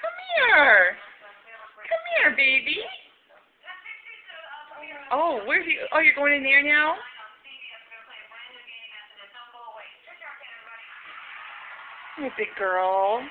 Come here. Come here, baby. Oh, where's you? Oh, you're going in there now? You big girl.